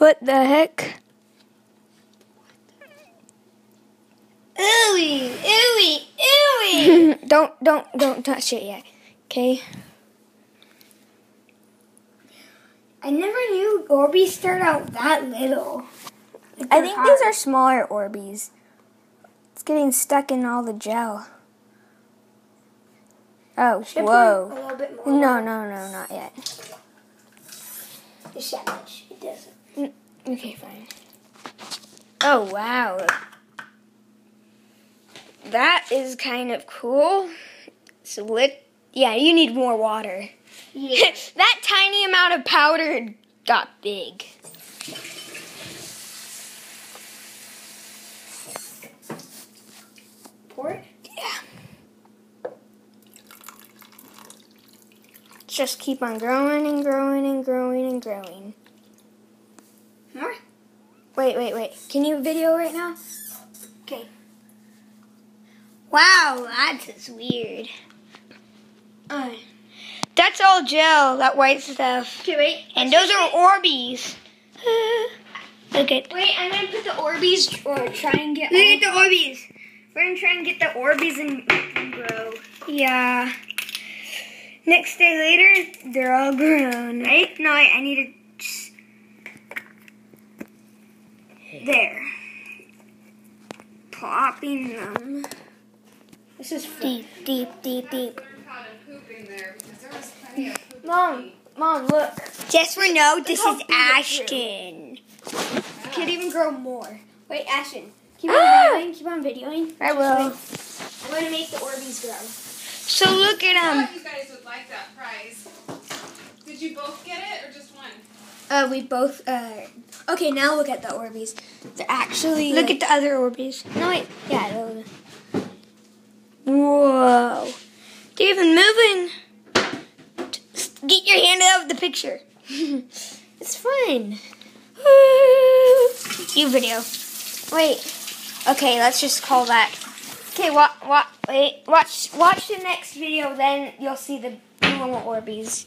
What the heck? Ooey, ooey, ooey. don't don't don't touch it yet. Okay. I never knew Orbeez start out that little. Like I think hard. these are smaller Orbeez. It's getting stuck in all the gel. Oh, Should whoa. A little bit more. No, no, no, not yet. Just that much. It doesn't. Mm, okay, fine. Oh, wow. That is kind of cool. So let yeah, you need more water. Yeah. that tiny amount of powder got big. Pour it. Yeah. Just keep on growing and growing and growing and growing. More. Wait, wait, wait. Can you video right now? Okay. Wow, that's just weird. Uh, that's all gel, that white stuff. Okay, wait. And those are Orbeez. Look at Wait, I'm gonna put the Orbeez or try and get. Look at the Orbeez. We're gonna try and get the Orbeez and, grow. Yeah. Next day later, they're all grown. Right? No, I, I need to. There. Popping them. This is. Deep, deep, deep, deep. learned how to poop in there because there was plenty of poop. Mom, mom, look. Just for no, this is Ashton. it Ashton. Could even grow more. Wait, Ashton. Keep on Ah! videoing. Keep on videoing. I will. I'm gonna make the Orbeez grow. So look at I them. thought you guys would like that prize. Did you both get it or just one? Uh, we both. Uh, okay, now look at the Orbeez. They're actually. Look like- at the other Orbeez. No, wait. Yeah. those- Whoa. They're even moving. Get your hand out of the picture. It's fun. you video. Wait. Okay, let's just call that. Okay, what? What? Wait. Watch. Watch the next video. Then you'll see the normal Orbeez.